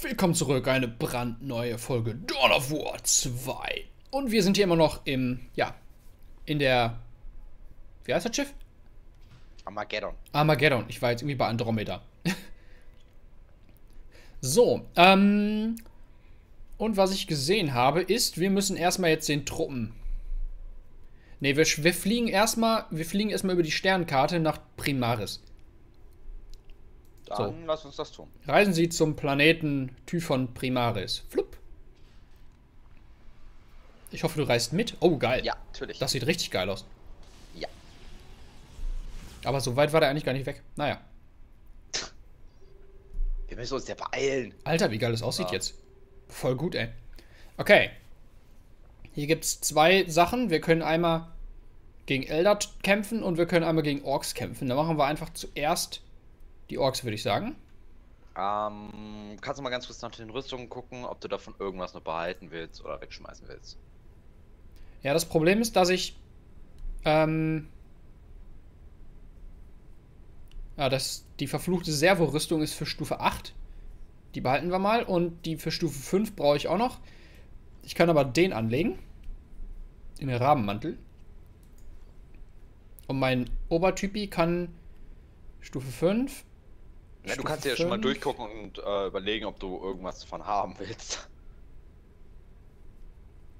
Willkommen zurück, eine brandneue Folge Dawn of War 2. Und wir sind hier immer noch im, ja, in der, wie heißt das Schiff? Armageddon. Armageddon. Ich war jetzt irgendwie bei Andromeda. so, ähm, und was ich gesehen habe, ist, wir müssen erstmal jetzt den Truppen. Ne, wir, wir fliegen erstmal, wir fliegen erstmal über die Sternkarte nach Primaris. Dann So. lass uns das tun. Reisen Sie zum Planeten Typhon Primaris. Flupp. Ich hoffe, du reist mit. Oh, geil. Ja, natürlich. Das sieht richtig geil aus. ja. Aber so weit war der eigentlich gar nicht weg. Naja. Wir müssen uns ja beeilen. Alter, wie geil das aussieht Ja. jetzt. Voll gut, ey. Okay. Hier gibt es zwei Sachen. Wir können einmal gegen Eldar kämpfen und wir können einmal gegen Orks kämpfen. Da machen wir einfach zuerst die Orks, würde ich sagen. Ähm, kannst du mal ganz kurz nach den Rüstungen gucken, ob du davon irgendwas noch behalten willst oder wegschmeißen willst? Ja, das Problem ist, dass ich. Ähm. Ja, das, die verfluchte Servorüstung ist für Stufe 8. Die behalten wir mal. Und die für Stufe 5 brauche ich auch noch. Ich kann aber den anlegen. In den Rabenmantel. Und mein Obertypi kann Stufe 5. Ja, du kannst ja schon mal 5. durchgucken und äh, überlegen, ob du irgendwas davon haben willst.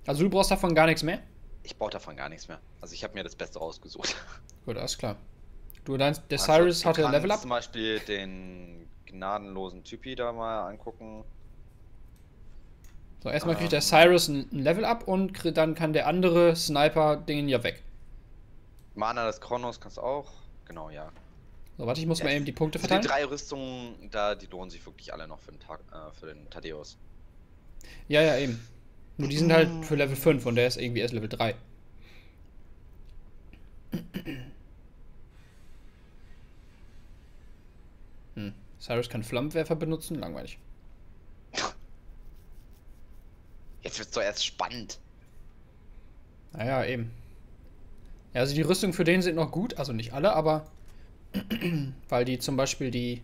Also du brauchst davon gar nichts mehr? Ich brauche davon gar nichts mehr. Also ich habe mir das Beste rausgesucht. Gut, alles klar. Du, dein, der Also, Cyrus hatte Level Up. zum Beispiel den gnadenlosen Typi da mal angucken. So, erstmal kriegt der Ähm. Cyrus ein, Level up und dann kann der andere Sniper den ja weg. Mana des Kronos kannst du auch. Genau, ja. So, warte, ich muss Ja, mal eben die Punkte Also die verteilen. drei Rüstungen, da, die lohnen sich wirklich alle noch für den, Tag, äh, für den Thaddeus. Ja, ja, eben. Nur die sind halt für Level 5 und der ist irgendwie erst Level 3. Hm. Cyrus kann Flammenwerfer benutzen, langweilig. Jetzt wird's doch erst spannend. Naja, eben. Ja, also die Rüstungen für den sind noch gut, also nicht alle, aber weil die zum Beispiel die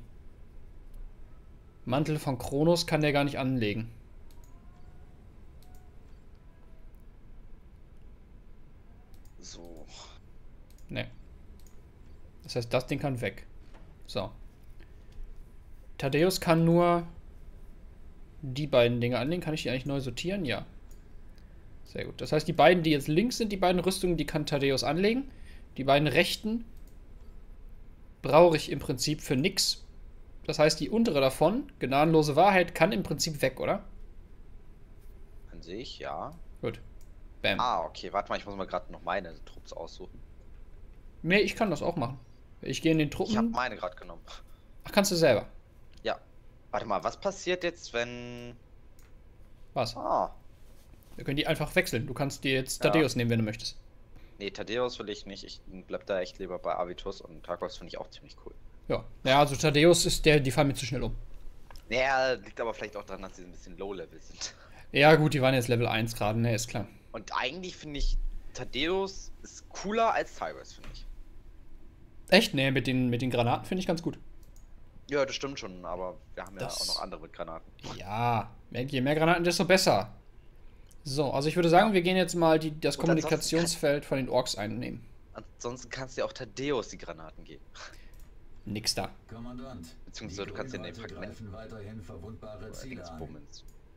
Mantel von Kronos kann der gar nicht anlegen. So. Ne. Das heißt, das Ding kann weg. So. Thaddeus kann nur die beiden Dinge anlegen. Kann ich die eigentlich neu sortieren? Ja. Sehr gut. Das heißt, die beiden, die jetzt links sind, die beiden Rüstungen, die kann Thaddeus anlegen. Die beiden rechten brauche ich im Prinzip für nix. Das heißt, die untere davon, gnadenlose Wahrheit, kann im Prinzip weg, oder? An sich, ja. Gut. Bam. Ah, okay, warte mal, ich muss mal gerade noch meine Trupps aussuchen. Nee, ich kann das auch machen. Ich gehe in den Ich habe Truppen. meine gerade genommen. Ach, kannst du selber. Ja. Warte mal, was passiert jetzt, wenn. Was? Ah. Wir können die einfach wechseln. Du kannst dir jetzt Ja. Thaddeus nehmen, wenn du möchtest. Nee, Thaddeus will ich nicht. Ich bleib da echt lieber bei Avitus und Tarkos finde ich auch ziemlich cool. Ja. Ja, also Thaddeus ist der, die fallen mir zu schnell um. Naja, liegt aber vielleicht auch daran, dass sie ein bisschen Low-Level sind. Ja, gut, die waren jetzt Level 1 gerade, ne, ist klar. Und eigentlich finde ich, Thaddeus ist cooler als Cyrus, finde ich. Echt? Ne, mit den, mit den Granaten finde ich ganz gut. Ja, das stimmt schon, aber wir haben ja Das- auch noch andere Granaten. Ja, je mehr Granaten, desto besser. So, also ich würde sagen, wir gehen jetzt mal die, das Und Kommunikationsfeld von den Orks einnehmen. Ansonsten kannst du ja auch Thaddeus die Granaten geben. Nix da. Kommandant. Beziehungsweise du kannst ja den Grünwalde Fragmenten weiterhin verwundbare oder Ziele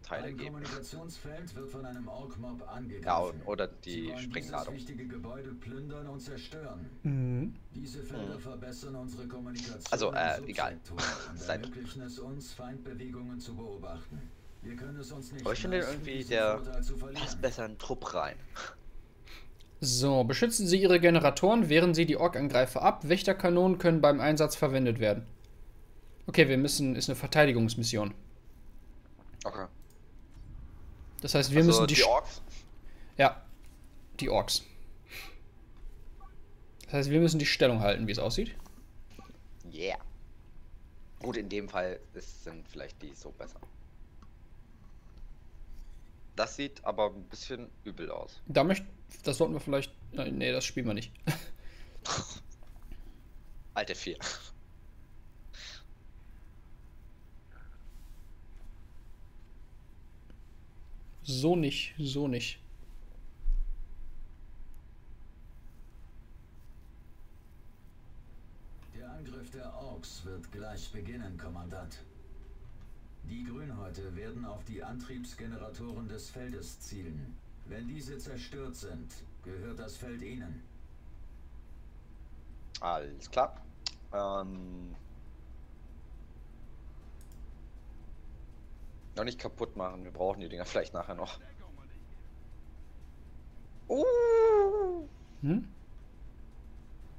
Teile geben. Kommunikationsfeld wird von einem Ork-Mob angegriffen. Ja, oder die Sprengladung. Dieses wichtige Gebäude plündern und zerstören. Mhm. Diese Felder verbessern unsere Kommunikation. Also, äh, egal. Und Seid- ermöglichen es uns, Feindbewegungen zu beobachten. Wir können es uns nicht Aber ich finde irgendwie, der Vorteil zu verlieren. passt besser in den Trupp rein. So, beschützen Sie Ihre Generatoren, wehren Sie die Ork-Angreifer ab. Wächterkanonen können beim Einsatz verwendet werden. Okay, wir müssen, ist eine Verteidigungsmission. Okay. Das heißt, wir also müssen die, die Sch- Orks. Ja, die Orks. Das heißt, wir müssen die Stellung halten, wie es aussieht. Yeah. Gut, in dem Fall ist, sind vielleicht die so besser. Das sieht aber ein bisschen übel aus. Da möchte, das sollten wir vielleicht, nein, nee, das spielen wir nicht. Alte 4. So nicht, so nicht. Der Angriff der Orks wird gleich beginnen, Kommandant. Die Grünhäute werden auf die Antriebsgeneratoren des Feldes zielen. Wenn diese zerstört sind, gehört das Feld ihnen. Alles klar. Ähm. Noch nicht kaputt machen, wir brauchen die Dinger vielleicht nachher noch. Uh, Hm?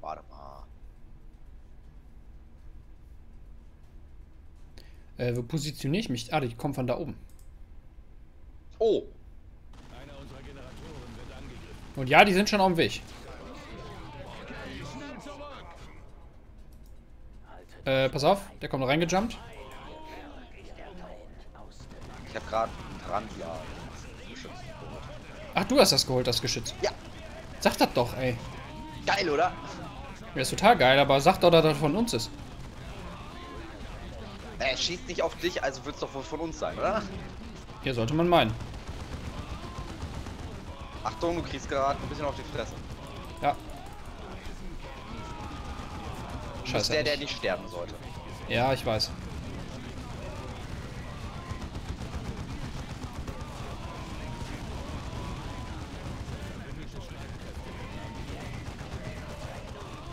warte mal. Äh, wo positioniere ich mich? Ah, die kommen von da oben. Oh, Und ja, die sind schon auf dem Weg. Äh, pass auf, der kommt reingejumpt. ich habe gerade dran ja. Ach, du hast das geholt, das Geschütz. Ja, Sag das doch, ey. geil, oder? Ja, ist total geil, aber sag doch, dass das von uns ist. Er schießt nicht auf dich, also wird es doch wohl von uns sein, oder? Hier sollte man meinen. Achtung, du kriegst gerade ein bisschen auf die Fresse. Ja. Du bist Scheiße. der, der nicht sterben sollte. Ja, ich weiß.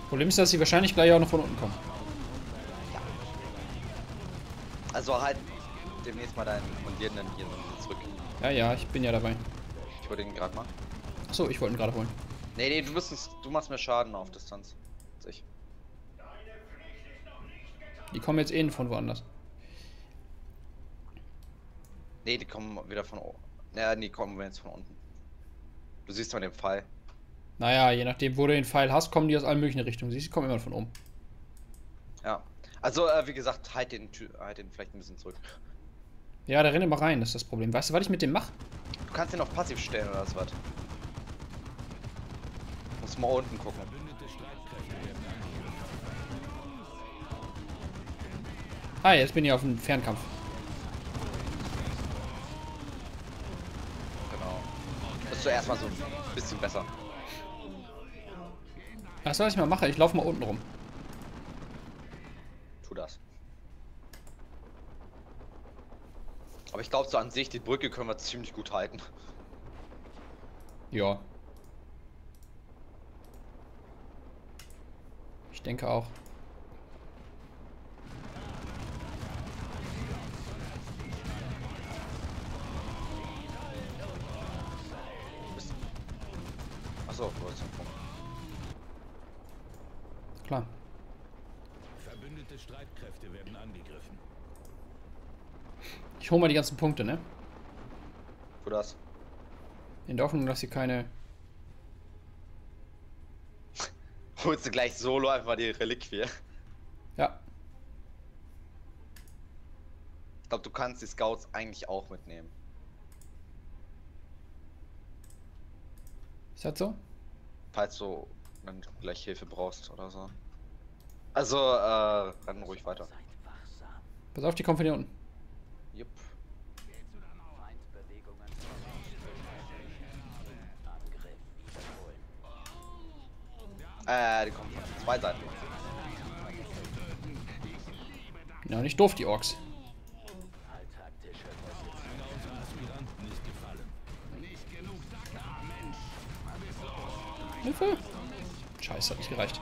Problem ist, dass sie wahrscheinlich gleich auch noch von unten kommen. Also halt demnächst mal deinen Mundierenden hier zurück. Ja, ja, ich bin ja dabei. Ich würde ihn gerade mal. Achso, ich wollte ihn gerade holen. Nee, nee, du bist es, du machst mehr Schaden auf Distanz. Als ich. Die kommen jetzt eh von woanders. Nee, die kommen wieder von oben. Ja, die kommen jetzt von unten. Du siehst mal den Pfeil. Naja, je nachdem, wo du den Pfeil hast, kommen die aus allen möglichen Richtungen. Siehst du, die kommen immer von oben. Ja. Also, äh, wie gesagt, halt den, halt den vielleicht ein bisschen zurück. Ja, da rennt immer rein, das ist das Problem. Weißt du, was ich mit dem mache? Du kannst den auf passiv stellen oder was? Muss mal unten gucken. Ah, jetzt bin ich auf dem Fernkampf. Genau. Das ist zuerst mal so ein bisschen besser. Weißt du, was ich mal mache? Ich laufe mal unten rum. Das. Aber ich glaube so an sich, die Brücke können wir ziemlich gut halten. Ja. Ich denke auch. Achso, du hast einen Punkt. Klar. Verbündete Streitkräfte werden angegriffen. Ich hole mal die ganzen Punkte, ne? Tu das. In der Hoffnung, dass sie keine. Holst du gleich solo einfach die Reliquie. Ja. Ich glaube, du kannst die Scouts eigentlich auch mitnehmen. Ist das so? Falls du dann gleich Hilfe brauchst oder so. Also, äh, renn ruhig weiter. Pass auf, die kommen von hier unten. Jupp. Äh, die kommen von zwei Seiten. Ja, nicht doof, die Orks. Hilfe! Scheiße, hat nicht gereicht.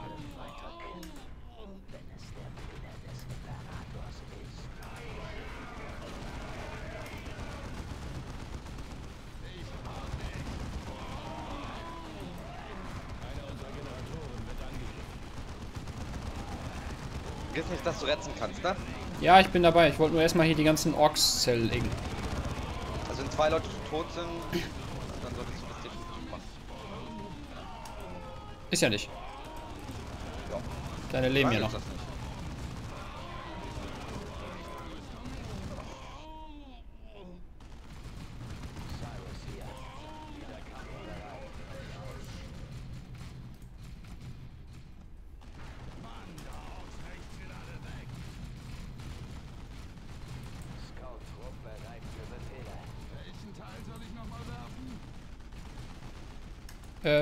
Dass du retten kannst, ne? Ja, ich bin dabei. Ich wollte nur erstmal hier die ganzen Orks zerlegen. Also wenn zwei Leute tot sind, dann solltest du das definitiv machen. Ist ja nicht. Ja. Deine leben ja noch.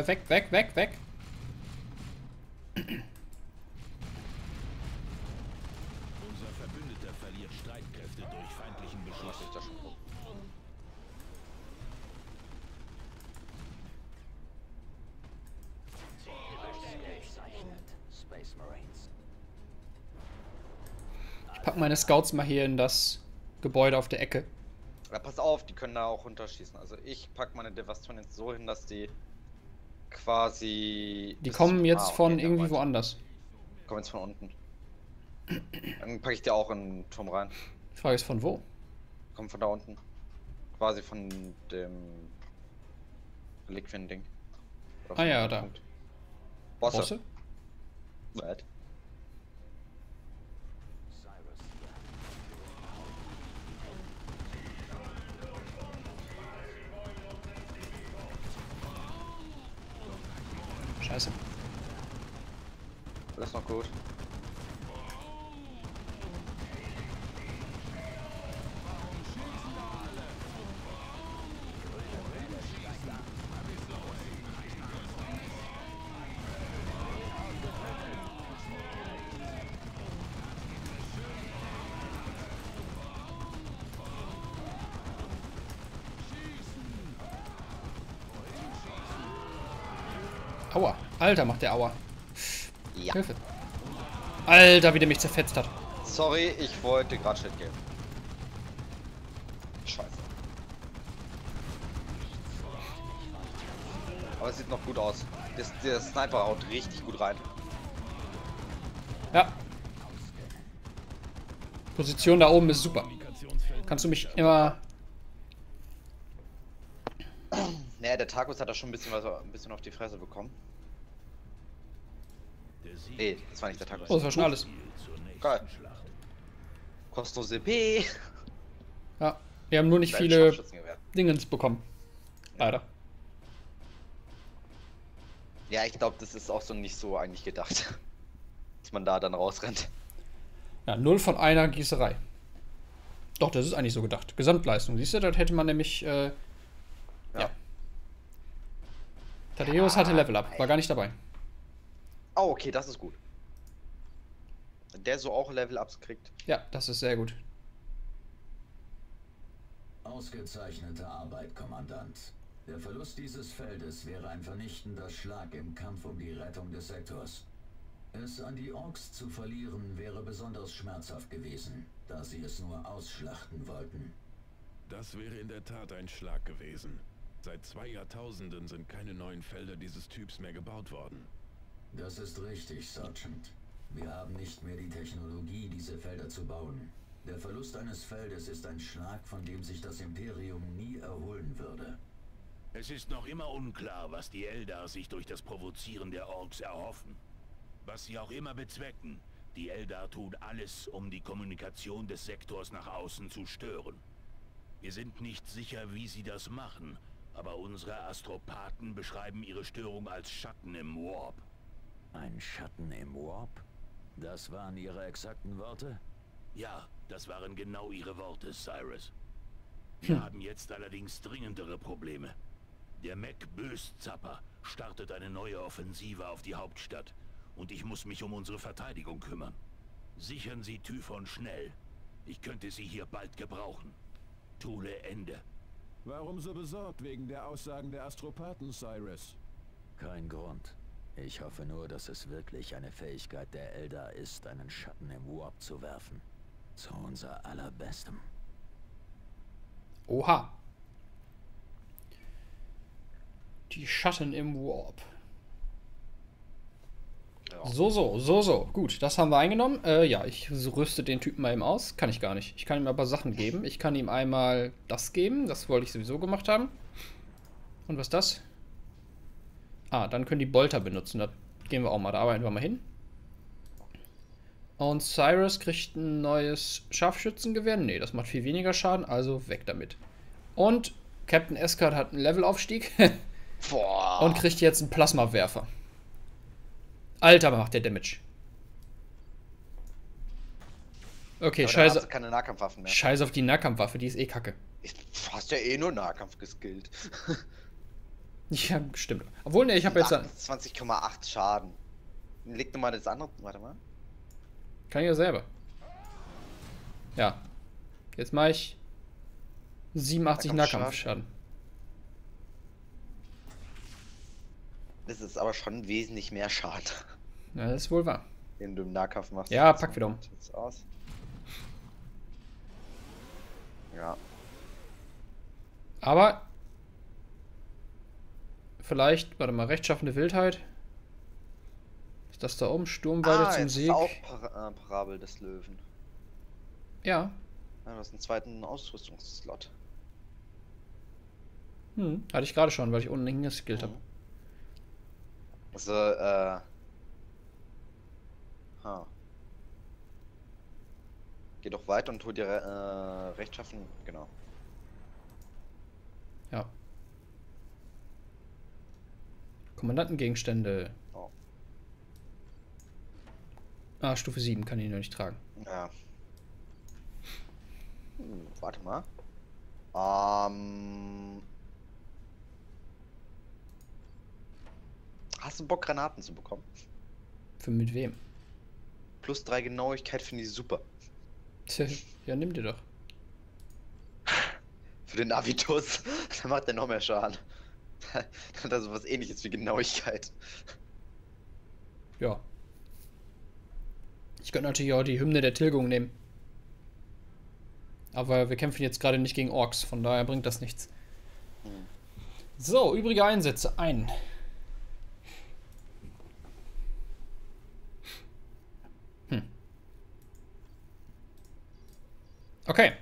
Äh, weg, weg, weg, weg. Unser Verbündeter verliert Streitkräfte durch feindlichen Beschuss. Ich pack meine Scouts mal hier in das Gebäude auf der Ecke. Ja, pass auf, die können da auch runterschießen. Also ich pack meine Devastation jetzt so hin, dass die quasi. Die kommen jetzt Ah, okay, von da irgendwie woanders. Kommen jetzt von unten. Dann packe ich die auch in den Turm rein. Die Frage ist von wo? Kommen von da unten. Quasi von dem Reliquien-Ding. Oder Ah ja, da. Bosse. Bosse? Was? Scheiße. Alles noch gut. Aua. Alter, macht der Aua. Ja. Hilfe. Alter, wie der mich zerfetzt hat. Sorry, ich wollte gerade Shit geben. Scheiße. Aber es sieht noch gut aus. Das, der Sniper haut richtig gut rein. Ja. Position da oben ist super. Kannst du mich immer... Naja, der Takus hat da schon ein bisschen was ein bisschen auf die Fresse bekommen. Der Sieg Nee, das war nicht der Takus. Oh, das war schon alles. Geil. Kostos EP. Ja. Wir haben nur nicht viele. Dingens bekommen. Leider. Ja, ich glaube, das ist auch so nicht so eigentlich gedacht. Dass man da dann rausrennt. Ja, null von einer Gießerei. Doch, das ist eigentlich so gedacht. Gesamtleistung. Siehst du, das hätte man nämlich. Äh, ja. Ja. Thaddeus hatte Level Up, war gar nicht dabei. Oh, okay, das ist gut. Wenn der so auch Level-Ups kriegt. Ja, das ist sehr gut. Ausgezeichnete Arbeit, Kommandant. Der Verlust dieses Feldes wäre ein vernichtender Schlag im Kampf um die Rettung des Sektors. Es an die Orks zu verlieren wäre besonders schmerzhaft gewesen, da sie es nur ausschlachten wollten. Das wäre in der Tat ein Schlag gewesen. Seit zwei Jahrtausenden sind keine neuen Felder dieses Typs mehr gebaut worden. Das ist richtig, Sergeant. Wir haben nicht mehr die Technologie, diese Felder zu bauen. Der Verlust eines Feldes ist ein Schlag, von dem sich das Imperium nie erholen würde. Es ist noch immer unklar, was die Eldar sich durch das Provozieren der Orks erhoffen. Was sie auch immer bezwecken, die Eldar tun alles, um die Kommunikation des Sektors nach außen zu stören. Wir sind nicht sicher, wie sie das machen, aber unsere Astropathen beschreiben ihre Störung als Schatten im Warp. Ein Schatten im Warp? Das waren Ihre exakten Worte? Ja, das waren genau ihre Worte, Cyrus. Wir haben jetzt allerdings dringendere Probleme. Der Mac Böszapper startet eine neue Offensive auf die Hauptstadt und ich muss mich um unsere Verteidigung kümmern. Sichern Sie Typhon schnell. Ich könnte Sie hier bald gebrauchen. Thule Ende. Warum so besorgt wegen der Aussagen der Astropathen, Cyrus? Kein Grund. Ich hoffe nur, dass es wirklich eine Fähigkeit der Eldar ist, einen Schatten im Warp zu werfen. Zu unser allerbestem. Oha. Die Schatten im Warp. So, so, so, so. Gut, das haben wir eingenommen. Äh, ja, ich rüste den Typen mal eben aus. Kann ich gar nicht. Ich kann ihm aber Sachen geben. Ich kann ihm einmal das geben. Das wollte ich sowieso gemacht haben. Und was ist das? Ah, dann können die Bolter benutzen. Da gehen wir auch mal. Da arbeiten wir mal hin. Und Cyrus kriegt ein neues Scharfschützengewehr. Nee, das macht viel weniger Schaden, also weg damit. Und Captain Escard hat einen Levelaufstieg Boah. und kriegt jetzt einen Plasmawerfer. Alter, macht der Damage. Okay, dann hast scheiße, keine Nahkampfwaffen mehr. scheiße auf die Nahkampfwaffe, die ist eh kacke. Ich hast ja eh nur Nahkampf geskillt. Ja, stimmt. Obwohl, ne, ich habe jetzt. 20,8 Schaden. Leg nochmal das andere. Warte mal. Kann ich ja selber. Ja. Jetzt mache ich 87 Nahkampfschaden. Nahkampfschaden. Das ist aber schon wesentlich mehr Schaden, Ja, das ist wohl wahr. den du im Nahkampf machst. Ja, pack wieder um. Aus. Ja. Aber vielleicht, warte mal, rechtschaffende Wildheit. Ist das da oben? Sturmwalde ah, zum Sieg. ist auch Par äh, Parabel des Löwen. Ja. Ja, du hast einen zweiten Ausrüstungsslot. Hm, hatte ich gerade schon, weil ich unten hingeskillt habe. Also, äh. Ha. Geh doch weiter und hol dir äh, Rechtschaffen. Genau. Ja. Kommandantengegenstände. Oh. Ah, Stufe 7 kann ich noch nicht tragen. Ja. Hm, warte mal. Ähm. Hast du Bock, Granaten zu bekommen? Für mit wem? Plus drei Genauigkeit finde ich super. Tja, ja, nimm dir doch. Für den Avitus, dann macht er noch mehr Schaden. Dann hat er sowas ähnliches wie Genauigkeit. Ja. Ich könnte natürlich auch die Hymne der Tilgung nehmen. Aber wir kämpfen jetzt gerade nicht gegen Orks, von daher bringt das nichts. Hm. So, übrige Einsätze. Ein. Hm. Okay,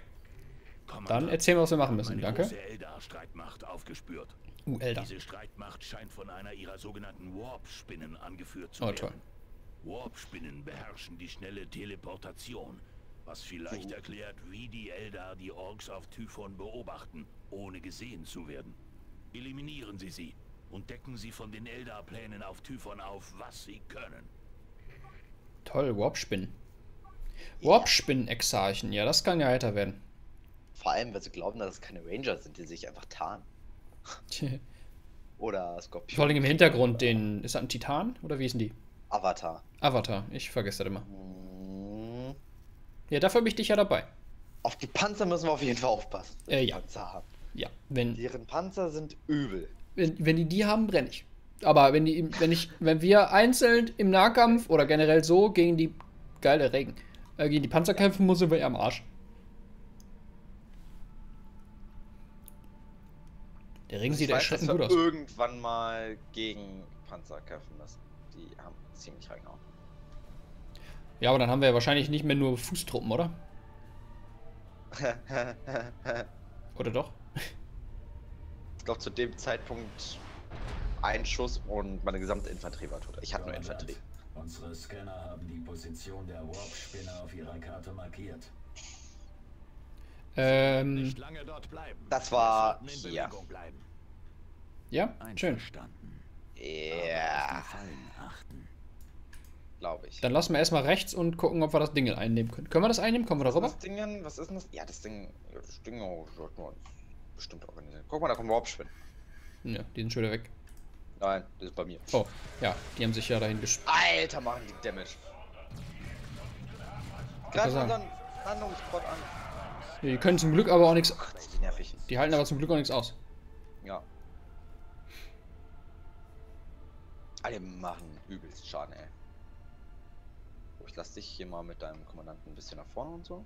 dann erzählen wir, was wir machen müssen. Danke. Eldar-Streitmacht aufgespürt. Uh, Elder. Diese Streitmacht scheint von einer ihrer sogenannten Warp-Spinnen angeführt zu Oh, werden. Warp-Spinnen beherrschen die schnelle Teleportation, was vielleicht erklärt, wie die Eldar die Orks auf Typhon beobachten, ohne gesehen zu werden. Eliminieren Sie sie und decken Sie von den Eldar-Plänen auf Typhon auf, was Sie können. Toll, Warpspinnen. Warpspinnen-Exarchen, ja, das kann ja heiter werden. Vor allem, weil sie glauben, dass es keine Ranger sind, die sich einfach tarnen. Oder Skorpion. Vor allem im Hintergrund den. Ist das ein Titan? Oder wie denn die? Avatar. Avatar, ich vergesse das immer. Hm. Ja, dafür habe ich dich ja dabei. Auf die Panzer müssen wir auf jeden Fall aufpassen. Äh, die ja. Panzer haben. Ja, wenn, Deren Panzer sind übel. wenn, wenn die die haben, brenne ich. Aber wenn die, wenn ich, wenn wir einzeln im Nahkampf oder generell so gegen die geile Regen, äh, gegen die Panzer kämpfen, muss sind wir eher am Arsch. Der Regen sieht ich weiß, erschreckend gut aus. irgendwann mal gegen Panzer kämpfen müssen. Die haben ziemlich reingehauen. Ja, aber dann haben wir ja wahrscheinlich nicht mehr nur Fußtruppen, oder? Oder doch? ich glaube, zu dem Zeitpunkt ein Schuss und meine gesamte Infanterie war tot. Ich hatte nur Infanterie. Unsere Scanner haben die Position der Warp-Spinne auf ihrer Karte markiert. Ähm, Nicht lange dort bleiben. Das war Wir hier. Ja, schön. Ja, glaube ich. Dann lassen wir erstmal rechts und gucken, ob wir das Ding einnehmen können. Können wir das einnehmen? Kommen wir was darüber? ist das Ding denn? Was ist denn das? Ja, das Ding. Das Ding oh, sollten wir uns bestimmt organisieren. Guck mal, da kommen Warpspinnen. Ja, die sind schon wieder weg. Nein, das ist bei mir. Oh, ja, die haben sich ja dahin gespielt. Alter, machen die Damage. Greif unseren Landungsspot an. Die können zum Glück aber auch nichts. Gott, sind die nervig. Die halten aber zum Glück auch nichts aus. Ja. Alle machen übelst Schaden, ey. So, ich lass dich hier mal mit deinem Kommandanten ein bisschen nach vorne und so.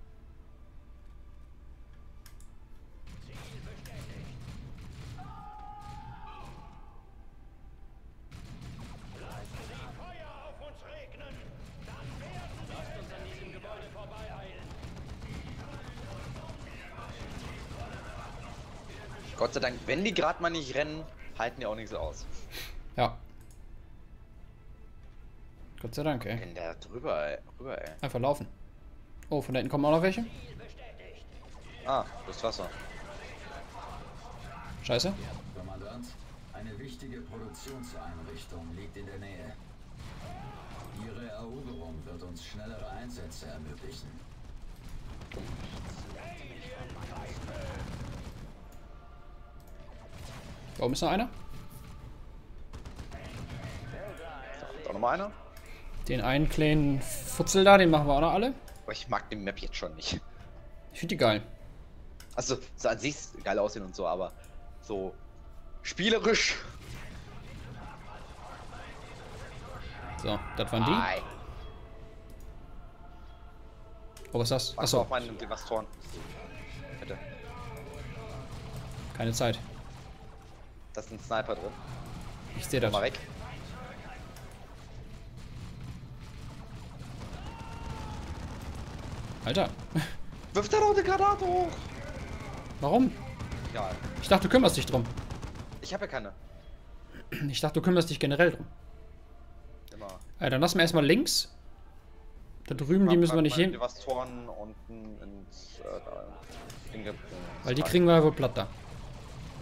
Gott sei Dank, wenn die gerade mal nicht rennen, halten die auch nichts aus. Ja. Gott sei Dank, ey. Wenn der drüber, ey. Rüber, ey. Einfach laufen. Oh, von da hinten kommen auch noch welche? Ah, das Wasser. Scheiße. Kommandant, eine wichtige Produktionseinrichtung liegt in der Nähe. Ihre Eroberung wird uns schnellere Einsätze ermöglichen. Warum ist noch einer? Da kommt auch nochmal einer. Den einen kleinen Futzel da, den machen wir auch noch alle. Aber ich mag die Map jetzt schon nicht. Ich finde die geil. Also, so an sich geil aussehen und so, aber so spielerisch. So, das waren die. Nein. Oh, was ist das? Achso. Auf meinen Devastoren. Bitte. Keine Zeit. Da ist ein Sniper drin. Ich sehe Mal das. weg. Alter, Wirf da doch eine Granate hoch! warum? Ja, Ich dachte, du kümmerst dich drum. ich habe ja keine. Ich dachte, du kümmerst dich generell drum. Immer. Äh, dann lassen wir erstmal links. Da drüben, die müssen wir nicht hin, Devastoren unten ins. Äh, da, in weil die kriegen wir ja wohl platt da.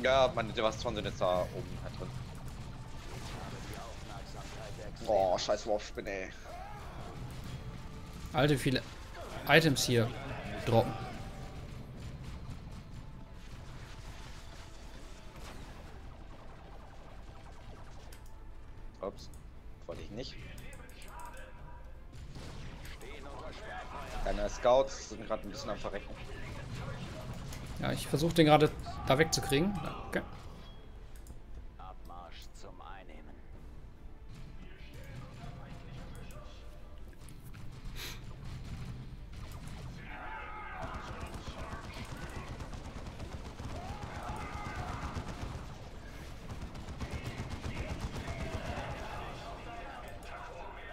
Ja, meine Devastoren sind jetzt da oben halt drin. Oh, scheiß Wurfspinne, ey. Alter, wie viele Items hier droppen. Ups. Wollte ich nicht. Deine Scouts sind gerade ein bisschen am Verrecken. Ja, ich versuche den gerade da wegzukriegen. Okay. Abmarsch zum Einnehmen.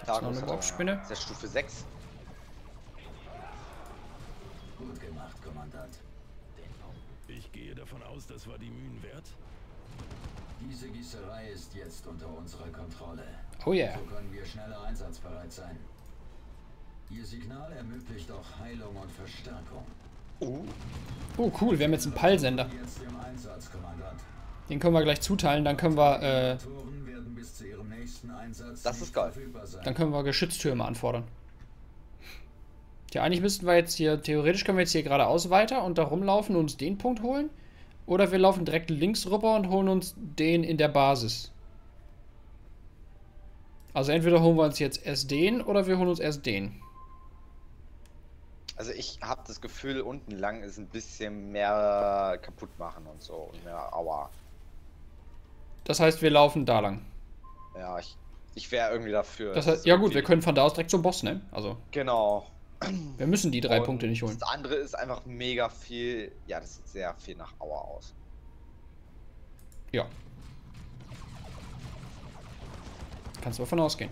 Tagus noch eine hat Wurfspinne? Ist der Stufe 6. Gut gemacht, Kommandant. Ich gehe davon aus, das war die Mühen wert. Diese Gießerei ist jetzt unter unserer Kontrolle. Oh yeah. So können wir schneller einsatzbereit sein. Ihr Signal ermöglicht auch Heilung und Verstärkung. Uh, Oh, cool, wir haben jetzt einen Peilsender. Den können wir gleich zuteilen, dann können wir, äh, Das ist geil. dann können wir Geschütztürme anfordern. Ja, eigentlich müssten wir jetzt hier, theoretisch können wir jetzt hier geradeaus weiter und da rumlaufen und uns den Punkt holen. Oder wir laufen direkt links rüber und holen uns den in der Basis. Also entweder holen wir uns jetzt erst den oder wir holen uns erst den. also ich habe das Gefühl, unten lang ist ein bisschen mehr kaputt machen und so. Und mehr Aua. Das heißt, wir laufen da lang. Ja, ich, ich wäre irgendwie dafür. Das heißt, ja gut, wir können von da aus direkt zum Boss, ne? Also, Genau. Wir müssen die drei Und Punkte nicht holen. Das andere ist einfach mega viel. Ja, das sieht sehr viel nach Aua aus. Ja. Kannst du davon ausgehen.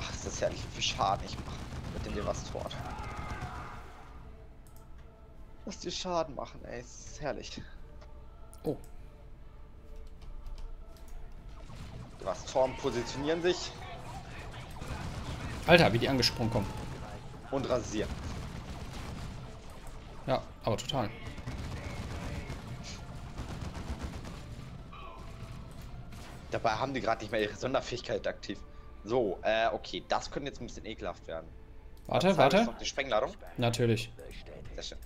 Ach, ist das herrlich, wie viel Schaden ich mache mit dem Devastoren. Was die Schaden machen, ey, ist herrlich. Oh, Devastoren positionieren sich Alter, wie die angesprungen kommen. und rasieren. Ja, aber total. Dabei haben die gerade nicht mehr ihre Sonderfähigkeit aktiv. So, äh, okay, das könnte jetzt ein bisschen ekelhaft werden. Warte, warte. noch die Sprengladung. Natürlich. Sehr schön.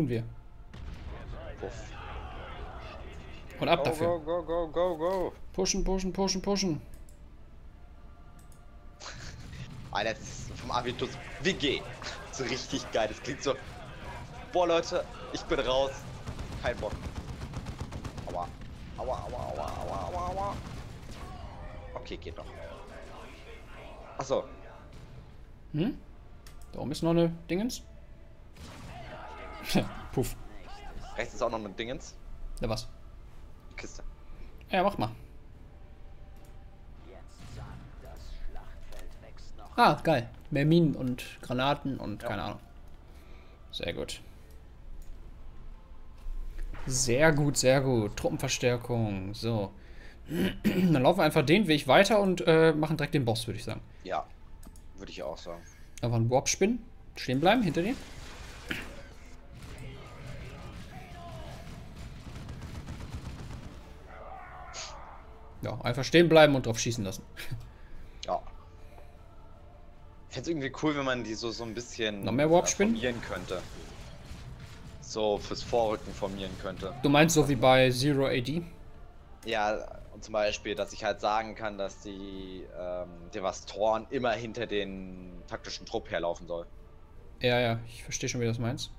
Tun wir. Und ab Go, dafür. go, go, go, go, go. Pushen, pushen, pushen, pushen. Alter, das ist vom Avitus WG. So richtig geil. Das klingt so. Boah, Leute, ich bin raus. Kein Bock. Aua. Aua, aua, aua, aua, aua, aua. Okay, geht noch. Achso, Hm? Da oben ist noch eine Dingens. Puff. rechts ist auch noch ein Dingens. Na was? Kiste. Ja, mach mal. Ah, geil. Mehr Minen und Granaten und Ja. keine Ahnung. Sehr gut. Sehr gut, sehr gut. Truppenverstärkung. So. Dann laufen wir einfach den Weg weiter und äh, machen direkt den Boss, würde ich sagen. Ja, würde ich auch sagen. Einfach einen Warp spinnen. Stehen bleiben hinter dem. Ja, einfach stehen bleiben und drauf schießen lassen. Ja, Ich fände es irgendwie cool, wenn man die so, so ein bisschen Noch mehr Warp-Spinnen? äh, formieren könnte. So fürs Vorrücken formieren könnte. Du meinst so wie bei Zero AD? Ja, und zum Beispiel, dass ich halt sagen kann, dass die ähm, Devastoren immer hinter den taktischen Trupp herlaufen soll. Ja, ja, ich verstehe schon, wie du das meinst.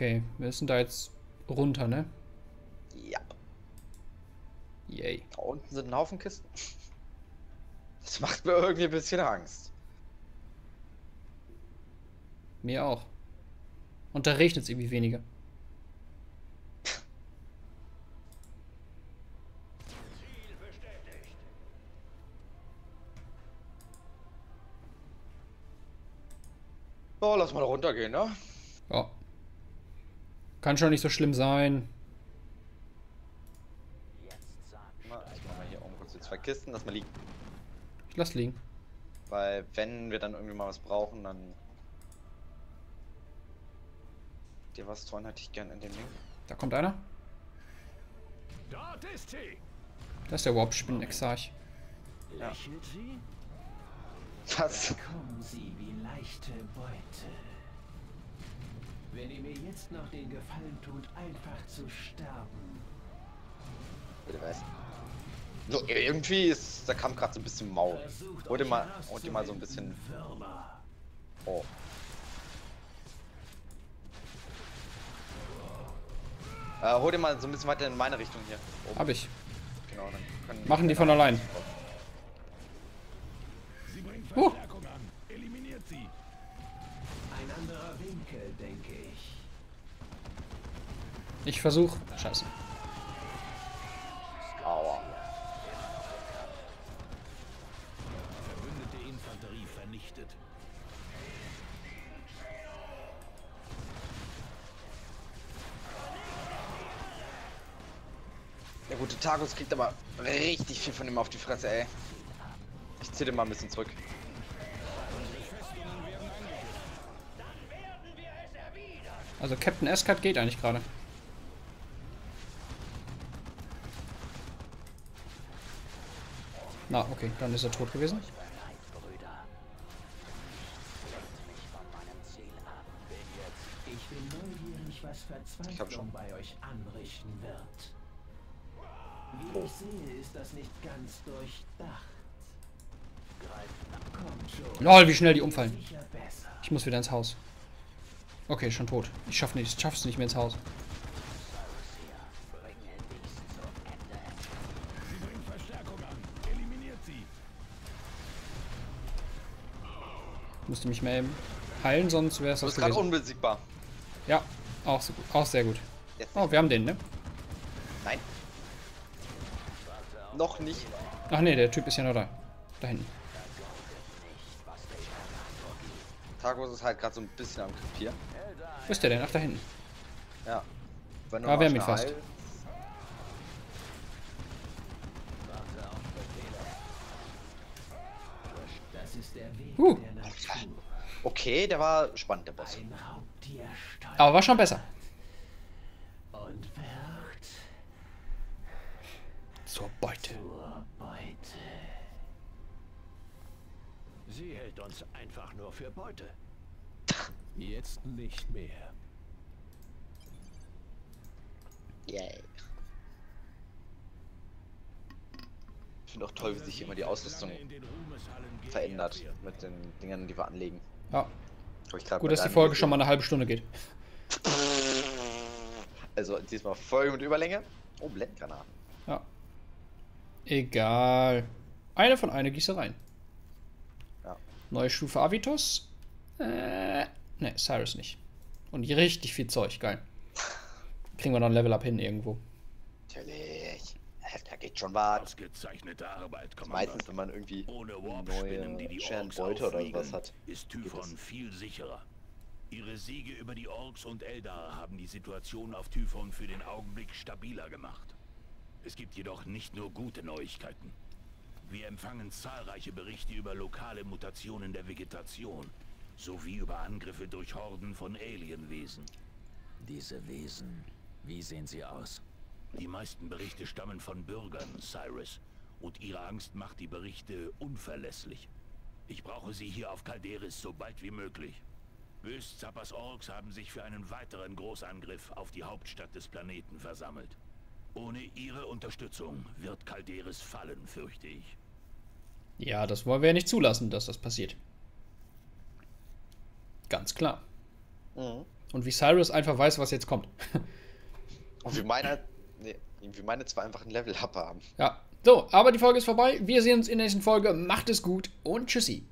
Okay, wir sind da jetzt runter, ne? Ja. Yay. Da unten sind ein Haufen Kisten. Das macht mir irgendwie ein bisschen Angst. Mir auch. Und da regnet es irgendwie weniger. Oh, lass mal runtergehen, ne? Ja. Kann schon nicht so schlimm sein. Ich mach mal hier oben kurz die zwei Kisten, lass mal liegen. Ich lass liegen. Weil wenn wir dann irgendwie mal was brauchen, dann... Devastoren hätte ich gern in dem Ding. Da kommt einer. Dort ist sie! Das ist der Warp-Spinnen-Exarch. Lächelt sie? Was? Kommen Sie wie leichte Beute. Wenn ihr mir jetzt noch den Gefallen tut, einfach zu sterben. Bitte was? So, irgendwie ist der Kampf gerade so ein bisschen mau. Versucht Hol dir euch mal, hol dir mal so ein bisschen... Oh. Äh, hol dir mal so ein bisschen weiter in meine Richtung hier. Oben. Hab ich. Genau, dann können Machen die von allein. Sie bringt Huh. Verstärkung an. Eliminiert sie. Ein Winkel, denke ich. Ich versuch. Scheiße. Aua. Verbündete Infanterie vernichtet. Der gute Tagus kriegt aber richtig viel von ihm auf die Fresse, ey. Ich zieh den mal ein bisschen zurück. Also Captain Escart geht eigentlich gerade. Na, okay, dann ist er tot gewesen. Ich hab schon. Verzweiflung bei euch anrichten wird. Wie Oh. ich sehe, ist das nicht ganz durchdacht. Kommt schon. Lol, wie schnell die umfallen. Ich muss wieder ins Haus. Okay, schon tot. Ich schaff nicht, ich schaff's nicht mehr ins Haus. Musste mich mehr eben heilen, sonst wäre es Du das bist gerade unbesiegbar. Ja, auch, so, gut- auch sehr gut. Jetzt Oh, wir haben den, ne? Nein. Noch nicht. Ach nee, der Typ ist ja noch da. Da hinten. Tagus ist halt gerade so ein bisschen am Krepieren. Wo ist der denn? Ach, da hinten. Ja. Wenn Ah, wir haben ihn fast. heilst- Das ist der Weg Huh. der Natur. Okay, der war spannend, der Boss. Aber war schon besser. und wird Zur Beute. zur Beute. Sie hält uns einfach nur für Beute. Jetzt nicht mehr. Yay. Ich finde auch toll, wie sich immer die Ausrüstung verändert mit den Dingern, die wir anlegen. Ja, gut, dass die Folge schon mal eine halbe Stunde geht. Also diesmal Folge mit Überlänge. Oh, Blendgranaten. Ja. Egal. Eine von einer Gießereien. Ja. Neue Stufe Avitos. Äh, ne, Cyrus nicht. Und richtig viel Zeug, geil. Kriegen wir noch ein Level-Up hin irgendwo. Natürlich. Da geht schon was. Ausgezeichnete Arbeit, Meistens, Kommandant. wenn man irgendwie Ohne die neue die scheren Orks Beute oder sowas hat. ist Typhon viel sicherer. Ihre Siege über die Orks und Eldar haben die Situation auf Typhon für den Augenblick stabiler gemacht. Es gibt jedoch nicht nur gute Neuigkeiten. Wir empfangen zahlreiche Berichte über lokale Mutationen der Vegetation, sowie über Angriffe durch Horden von Alienwesen. Diese Wesen, wie sehen sie aus? Die meisten Berichte stammen von Bürgern, Cyrus. Und ihre Angst macht die Berichte unverlässlich. Ich brauche sie hier auf Calderis so bald wie möglich. Bös Zappas Orks haben sich für einen weiteren Großangriff auf die Hauptstadt des Planeten versammelt. Ohne ihre Unterstützung wird Calderis fallen, fürchte ich. Ja, das wollen wir ja nicht zulassen, dass das passiert. Ganz klar. Mhm. Und wie Cyrus einfach weiß, was jetzt kommt. Und wie meine, nee, wie meine zwei einfach ein Level-Up haben. ja. So, aber die Folge ist vorbei. Wir sehen uns in der nächsten Folge. Macht es gut und tschüssi.